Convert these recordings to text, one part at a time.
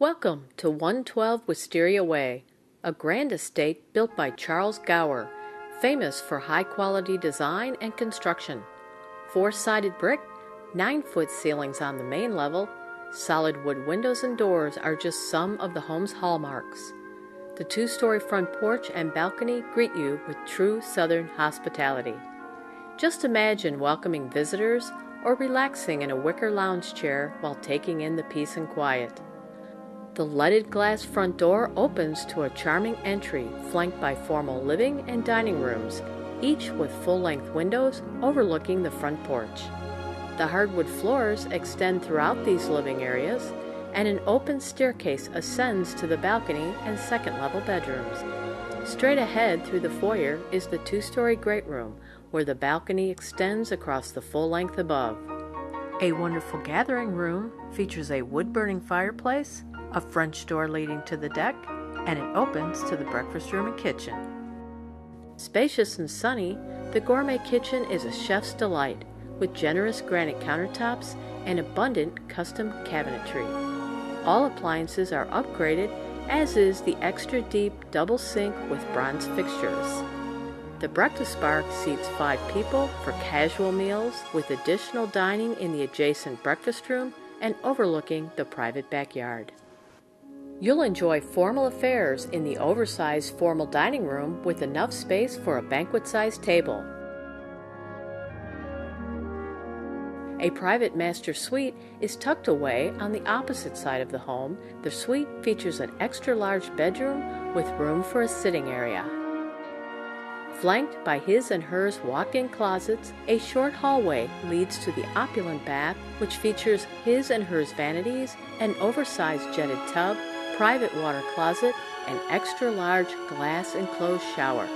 Welcome to 112 Wisteria Way, a grand estate built by Charles Gower, famous for high quality design and construction. Four sided brick, nine foot ceilings on the main level, solid wood windows and doors are just some of the home's hallmarks. The two story front porch and balcony greet you with true southern hospitality. Just imagine welcoming visitors or relaxing in a wicker lounge chair while taking in the peace and quiet. The leaded glass front door opens to a charming entry flanked by formal living and dining rooms, each with full length windows overlooking the front porch. The hardwood floors extend throughout these living areas, and an open staircase ascends to the balcony and second level bedrooms. Straight ahead through the foyer is the two story great room, where the balcony extends across the full length above. A wonderful gathering room features a wood burning fireplace, a French door leading to the deck, and it opens to the breakfast room and kitchen. Spacious and sunny, the gourmet kitchen is a chef's delight with generous granite countertops and abundant custom cabinetry. All appliances are upgraded, as is the extra deep double sink with bronze fixtures. The breakfast bar seats five people for casual meals with additional dining in the adjacent breakfast room and overlooking the private backyard. You'll enjoy formal affairs in the oversized formal dining room with enough space for a banquet sized table. A private master suite is tucked away on the opposite side of the home. The suite features an extra large bedroom with room for a sitting area. Flanked by his and hers walk in closets, a short hallway leads to the opulent bath, which features his and hers vanities, an oversized jetted tub, private water closet, and extra large glass enclosed shower.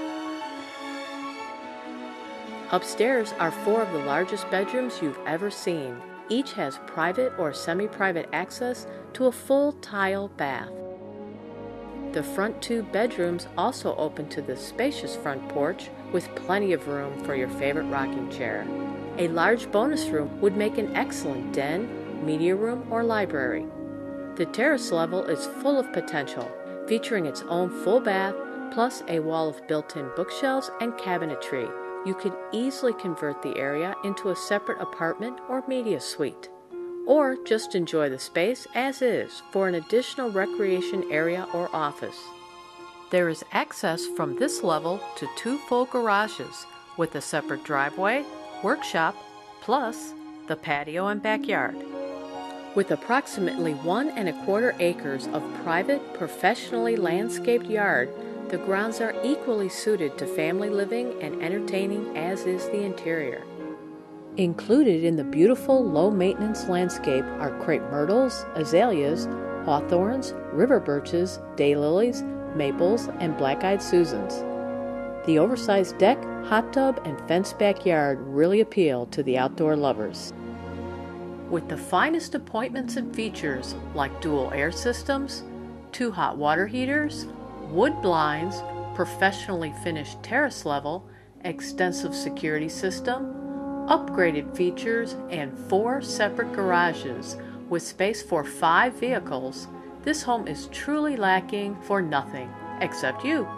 Upstairs are four of the largest bedrooms you've ever seen. Each has private or semi private access to a full tile bath. The front two bedrooms also open to the spacious front porch with plenty of room for your favorite rocking chair. A large bonus room would make an excellent den, media room, or library. The terrace level is full of potential, featuring its own full bath plus a wall of built in bookshelves and cabinetry you could easily convert the area into a separate apartment or media suite. Or just enjoy the space as is for an additional recreation area or office. There is access from this level to two full garages with a separate driveway, workshop, plus the patio and backyard. With approximately one and a quarter acres of private, professionally landscaped yard the grounds are equally suited to family living and entertaining, as is the interior. Included in the beautiful low maintenance landscape are crepe myrtles, azaleas, hawthorns, river birches, daylilies, maples, and black eyed Susans. The oversized deck, hot tub, and fenced backyard really appeal to the outdoor lovers. With the finest appointments and features like dual air systems, two hot water heaters, wood blinds, professionally finished terrace level, extensive security system, upgraded features, and four separate garages with space for five vehicles, this home is truly lacking for nothing except you.